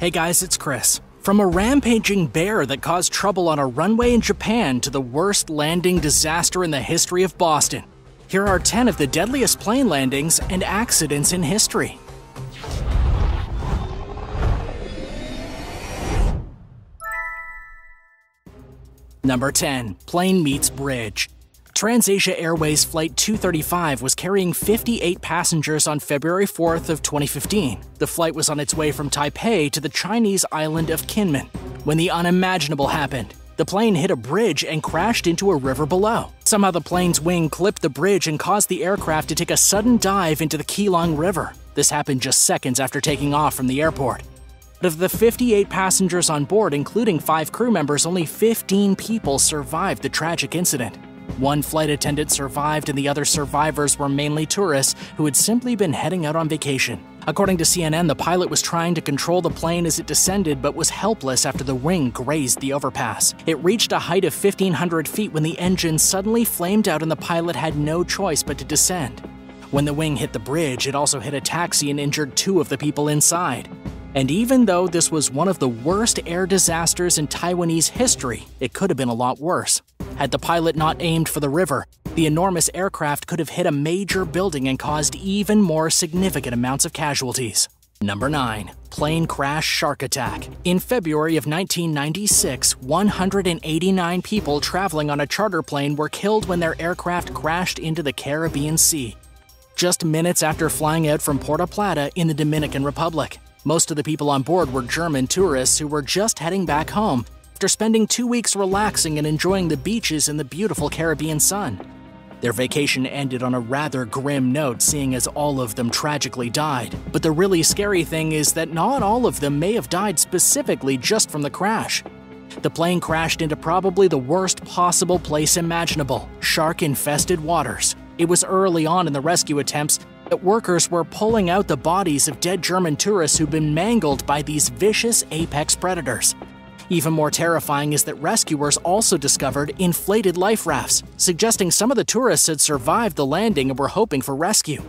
Hey guys, it's Chris. From a rampaging bear that caused trouble on a runway in Japan to the worst landing disaster in the history of Boston, here are 10 of the deadliest plane landings and accidents in history. Number 10. Plane meets bridge. TransAsia Airways Flight 235 was carrying 58 passengers on February 4th of 2015. The flight was on its way from Taipei to the Chinese island of Kinmen when the unimaginable happened. The plane hit a bridge and crashed into a river below. Somehow the plane's wing clipped the bridge and caused the aircraft to take a sudden dive into the Keelung River. This happened just seconds after taking off from the airport. But of the 58 passengers on board, including five crew members, only 15 people survived the tragic incident. One flight attendant survived, and the other survivors were mainly tourists who had simply been heading out on vacation. According to CNN, the pilot was trying to control the plane as it descended but was helpless after the wing grazed the overpass. It reached a height of 1,500 feet when the engine suddenly flamed out and the pilot had no choice but to descend. When the wing hit the bridge, it also hit a taxi and injured two of the people inside. And even though this was one of the worst air disasters in Taiwanese history, it could have been a lot worse. Had the pilot not aimed for the river, the enormous aircraft could have hit a major building and caused even more significant amounts of casualties. Number 9. Plane Crash Shark Attack. In February of 1996, 189 people traveling on a charter plane were killed when their aircraft crashed into the Caribbean Sea. Just minutes after flying out from Puerto Plata in the Dominican Republic. Most of the people on board were German tourists who were just heading back home after spending two weeks relaxing and enjoying the beaches in the beautiful Caribbean sun. Their vacation ended on a rather grim note, seeing as all of them tragically died. But the really scary thing is that not all of them may have died specifically just from the crash. The plane crashed into probably the worst possible place imaginable shark infested waters. It was early on in the rescue attempts that workers were pulling out the bodies of dead German tourists who'd been mangled by these vicious apex predators. Even more terrifying is that rescuers also discovered inflated life rafts, suggesting some of the tourists had survived the landing and were hoping for rescue.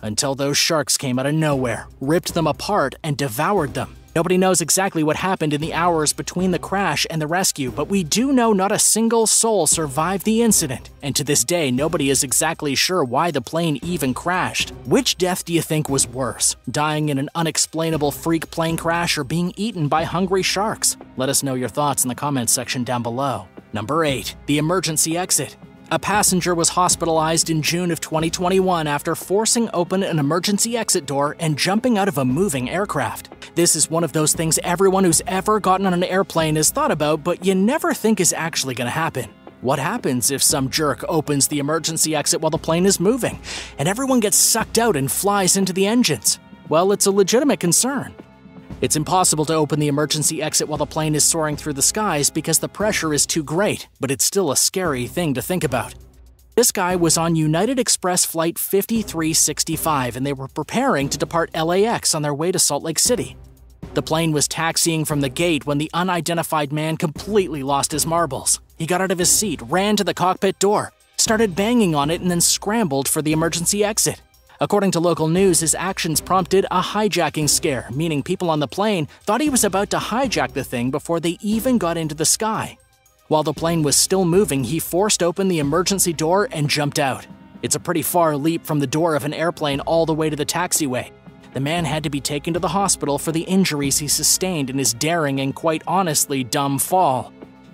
Until those sharks came out of nowhere, ripped them apart, and devoured them. Nobody knows exactly what happened in the hours between the crash and the rescue, but we do know not a single soul survived the incident, and to this day, nobody is exactly sure why the plane even crashed. Which death do you think was worse? Dying in an unexplainable freak plane crash or being eaten by hungry sharks? Let us know your thoughts in the comments section down below. Number 8. The Emergency Exit. A passenger was hospitalized in June of 2021 after forcing open an emergency exit door and jumping out of a moving aircraft. This is one of those things everyone who's ever gotten on an airplane has thought about, but you never think is actually going to happen. What happens if some jerk opens the emergency exit while the plane is moving, and everyone gets sucked out and flies into the engines? Well, it's a legitimate concern. It's impossible to open the emergency exit while the plane is soaring through the skies because the pressure is too great, but it's still a scary thing to think about. This guy was on United Express Flight 5365 and they were preparing to depart LAX on their way to Salt Lake City. The plane was taxiing from the gate when the unidentified man completely lost his marbles. He got out of his seat, ran to the cockpit door, started banging on it, and then scrambled for the emergency exit. According to local news, his actions prompted a hijacking scare, meaning people on the plane thought he was about to hijack the thing before they even got into the sky. While the plane was still moving, he forced open the emergency door and jumped out. It's a pretty far leap from the door of an airplane all the way to the taxiway. The man had to be taken to the hospital for the injuries he sustained in his daring and quite honestly dumb fall.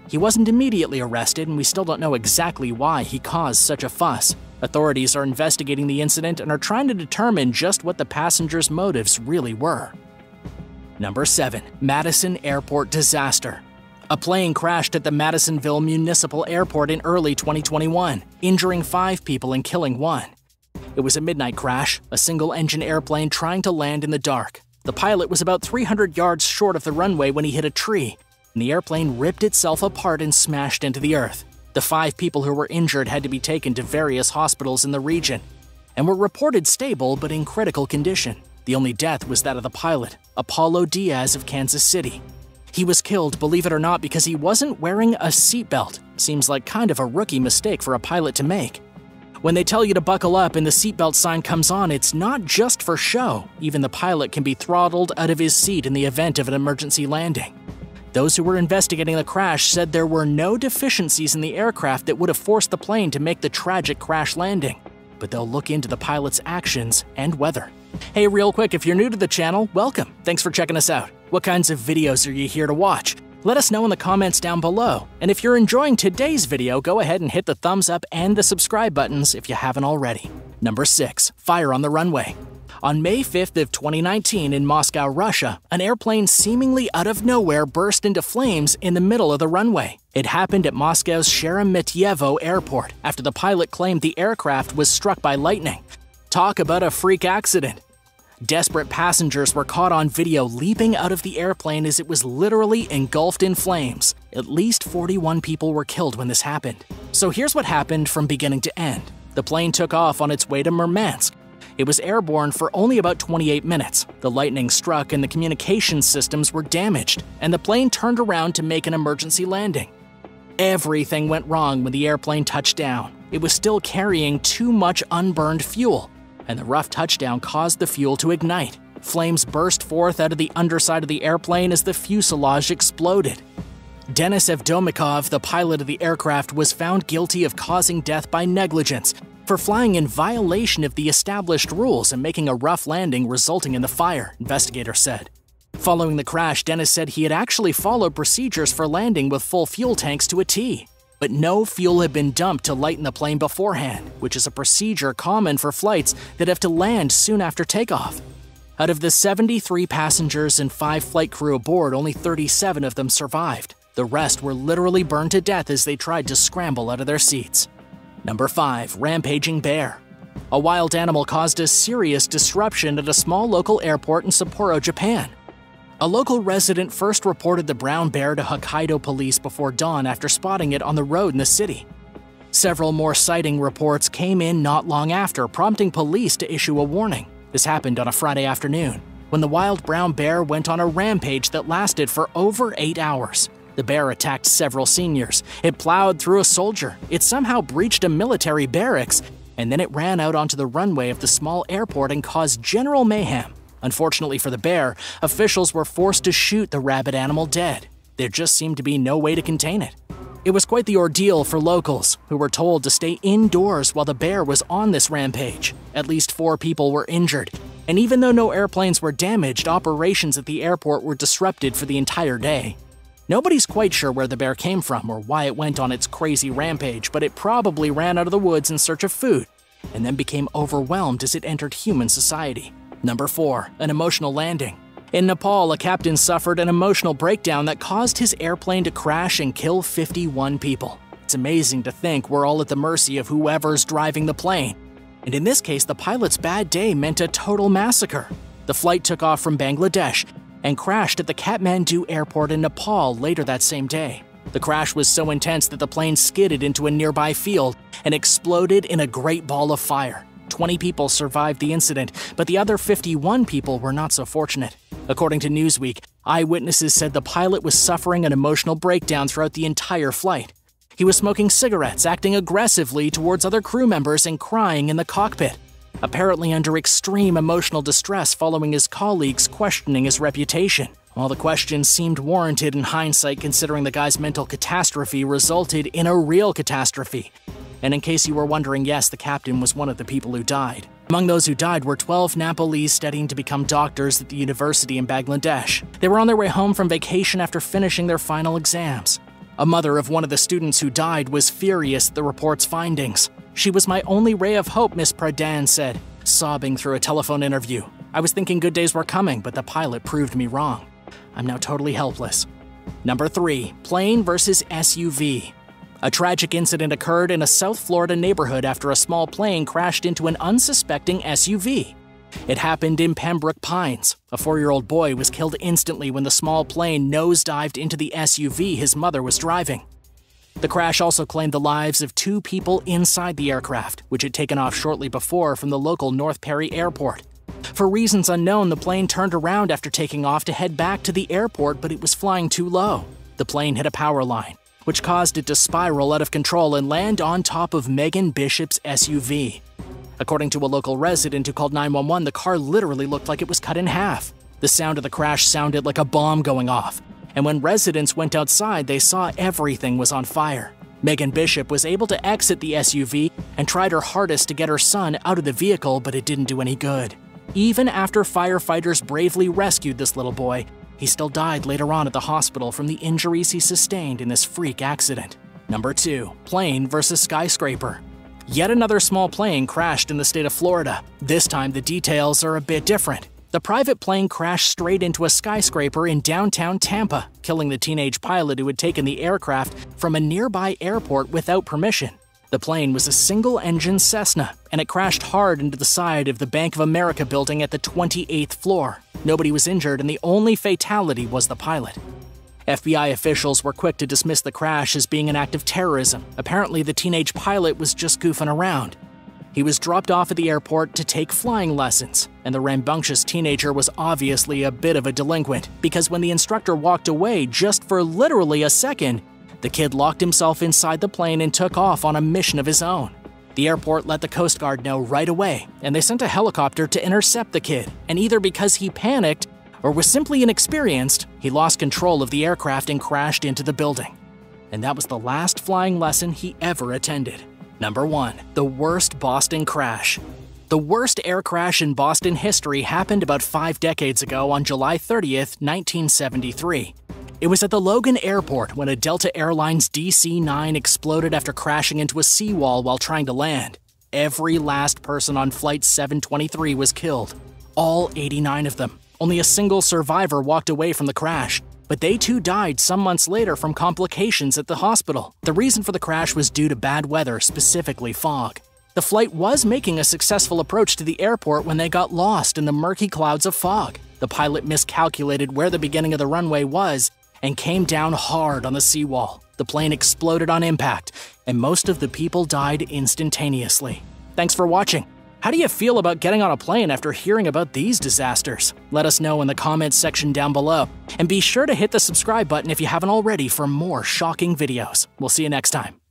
He wasn't immediately arrested, and we still don't know exactly why he caused such a fuss. Authorities are investigating the incident and are trying to determine just what the passengers' motives really were. Number 7. Madison Airport Disaster. A plane crashed at the Madisonville Municipal Airport in early 2021, injuring five people and killing one. It was a midnight crash, a single engine airplane trying to land in the dark. The pilot was about 300 yards short of the runway when he hit a tree, and the airplane ripped itself apart and smashed into the earth. The five people who were injured had to be taken to various hospitals in the region and were reported stable but in critical condition. The only death was that of the pilot, Apollo Diaz of Kansas City. He was killed, believe it or not, because he wasn't wearing a seatbelt. Seems like kind of a rookie mistake for a pilot to make. When they tell you to buckle up and the seatbelt sign comes on, it's not just for show. Even the pilot can be throttled out of his seat in the event of an emergency landing. Those who were investigating the crash said there were no deficiencies in the aircraft that would have forced the plane to make the tragic crash landing, but they'll look into the pilot's actions and weather. Hey, real quick, if you're new to the channel, welcome. Thanks for checking us out. What kinds of videos are you here to watch? Let us know in the comments down below. And if you're enjoying today's video, go ahead and hit the thumbs up and the subscribe buttons if you haven't already. Number 6. Fire on the runway. On May 5th of 2019 in Moscow, Russia, an airplane seemingly out of nowhere burst into flames in the middle of the runway. It happened at Moscow's Sheremetyevo airport after the pilot claimed the aircraft was struck by lightning. Talk about a freak accident. Desperate passengers were caught on video leaping out of the airplane as it was literally engulfed in flames. At least 41 people were killed when this happened. So here's what happened from beginning to end. The plane took off on its way to Murmansk, it was airborne for only about 28 minutes. The lightning struck and the communications systems were damaged, and the plane turned around to make an emergency landing. Everything went wrong when the airplane touched down. It was still carrying too much unburned fuel, and the rough touchdown caused the fuel to ignite. Flames burst forth out of the underside of the airplane as the fuselage exploded. Denis Evdokimov, the pilot of the aircraft, was found guilty of causing death by negligence for flying in violation of the established rules and making a rough landing resulting in the fire, investigators said. Following the crash, Dennis said he had actually followed procedures for landing with full fuel tanks to a T. But no fuel had been dumped to lighten the plane beforehand, which is a procedure common for flights that have to land soon after takeoff. Out of the 73 passengers and 5 flight crew aboard, only 37 of them survived. The rest were literally burned to death as they tried to scramble out of their seats. Number 5. Rampaging Bear A wild animal caused a serious disruption at a small local airport in Sapporo, Japan. A local resident first reported the brown bear to Hokkaido police before dawn after spotting it on the road in the city. Several more sighting reports came in not long after, prompting police to issue a warning. This happened on a Friday afternoon, when the wild brown bear went on a rampage that lasted for over eight hours. The bear attacked several seniors. It plowed through a soldier. It somehow breached a military barracks, and then it ran out onto the runway of the small airport and caused general mayhem. Unfortunately for the bear, officials were forced to shoot the rabid animal dead. There just seemed to be no way to contain it. It was quite the ordeal for locals, who were told to stay indoors while the bear was on this rampage. At least four people were injured, and even though no airplanes were damaged, operations at the airport were disrupted for the entire day. Nobody's quite sure where the bear came from or why it went on its crazy rampage, but it probably ran out of the woods in search of food, and then became overwhelmed as it entered human society. Number 4. An emotional landing. In Nepal, a captain suffered an emotional breakdown that caused his airplane to crash and kill 51 people. It's amazing to think we're all at the mercy of whoever's driving the plane. And in this case, the pilot's bad day meant a total massacre. The flight took off from Bangladesh and crashed at the Kathmandu airport in Nepal later that same day. The crash was so intense that the plane skidded into a nearby field and exploded in a great ball of fire. 20 people survived the incident, but the other 51 people were not so fortunate. According to Newsweek, eyewitnesses said the pilot was suffering an emotional breakdown throughout the entire flight. He was smoking cigarettes, acting aggressively towards other crew members, and crying in the cockpit apparently under extreme emotional distress following his colleagues questioning his reputation. While the questions seemed warranted in hindsight considering the guy's mental catastrophe resulted in a real catastrophe. And in case you were wondering, yes, the captain was one of the people who died. Among those who died were 12 Nepalese studying to become doctors at the university in Bangladesh. They were on their way home from vacation after finishing their final exams. A mother of one of the students who died was furious at the report's findings. She was my only ray of hope, Miss Pradhan said, sobbing through a telephone interview. I was thinking good days were coming, but the pilot proved me wrong. I'm now totally helpless. Number 3. Plane versus SUV. A tragic incident occurred in a South Florida neighborhood after a small plane crashed into an unsuspecting SUV. It happened in Pembroke Pines. A four year old boy was killed instantly when the small plane nosedived into the SUV his mother was driving. The crash also claimed the lives of two people inside the aircraft, which had taken off shortly before from the local North Perry airport. For reasons unknown, the plane turned around after taking off to head back to the airport, but it was flying too low. The plane hit a power line, which caused it to spiral out of control and land on top of Megan Bishop's SUV. According to a local resident who called 911, the car literally looked like it was cut in half. The sound of the crash sounded like a bomb going off, and when residents went outside, they saw everything was on fire. Megan Bishop was able to exit the SUV and tried her hardest to get her son out of the vehicle, but it didn't do any good. Even after firefighters bravely rescued this little boy, he still died later on at the hospital from the injuries he sustained in this freak accident. Number 2. Plane versus skyscraper. Yet another small plane crashed in the state of Florida. This time, the details are a bit different. The private plane crashed straight into a skyscraper in downtown Tampa, killing the teenage pilot who had taken the aircraft from a nearby airport without permission. The plane was a single engine Cessna, and it crashed hard into the side of the Bank of America building at the 28th floor. Nobody was injured, and the only fatality was the pilot. FBI officials were quick to dismiss the crash as being an act of terrorism. Apparently, the teenage pilot was just goofing around. He was dropped off at the airport to take flying lessons, and the rambunctious teenager was obviously a bit of a delinquent because when the instructor walked away just for literally a second, the kid locked himself inside the plane and took off on a mission of his own. The airport let the Coast Guard know right away, and they sent a helicopter to intercept the kid, and either because he panicked or was simply inexperienced, he lost control of the aircraft and crashed into the building. And that was the last flying lesson he ever attended. Number 1. The worst Boston crash. The worst air crash in Boston history happened about five decades ago on July 30th, 1973. It was at the Logan Airport when a Delta Airlines DC 9 exploded after crashing into a seawall while trying to land. Every last person on Flight 723 was killed, all 89 of them. Only a single survivor walked away from the crash, but they too died some months later from complications at the hospital. The reason for the crash was due to bad weather, specifically fog. The flight was making a successful approach to the airport when they got lost in the murky clouds of fog. The pilot miscalculated where the beginning of the runway was and came down hard on the seawall. The plane exploded on impact, and most of the people died instantaneously. Thanks for watching. How do you feel about getting on a plane after hearing about these disasters? Let us know in the comments section down below. And be sure to hit the subscribe button if you haven't already for more shocking videos. We'll see you next time.